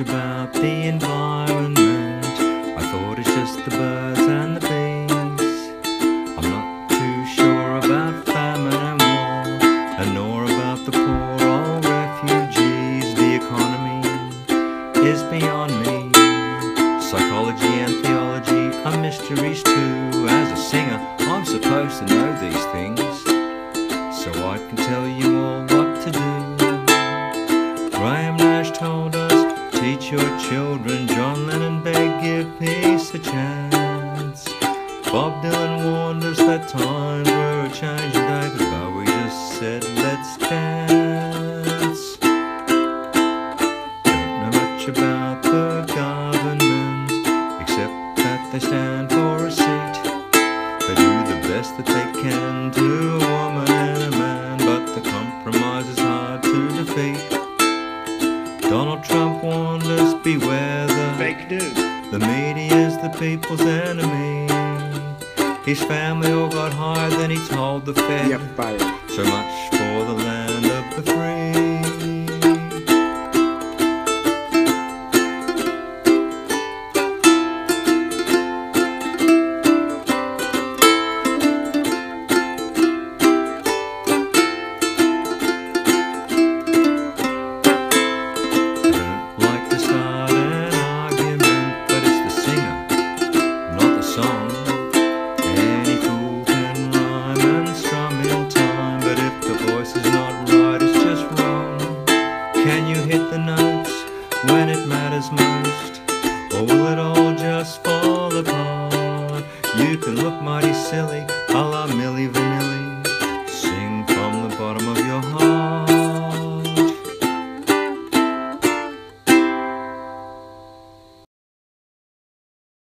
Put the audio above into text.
about the environment. I thought it's just the birds and the bees. I'm not too sure about famine and war, and nor about the poor old refugees. The economy is beyond me. Psychology and theology are mysteries too. As a singer, I'm supposed to know these things, so I can tell you. Teach your children. John Lennon begged, give peace a chance. Bob Dylan warned us that times were a change, David Bowie just said, let's dance. Don't know much about the government, except that they stand for a seat. They do the best that they can Trump warned beware the Fake news. the media's the people's enemy. His family all got higher than he told the Fed. Yep, fired. So much for song. Any fool can rhyme and strum in time, but if the voice is not right, it's just wrong. Can you hit the notes when it matters most, or will it all just fall apart? You can look mighty silly, a la Milli Vanilli.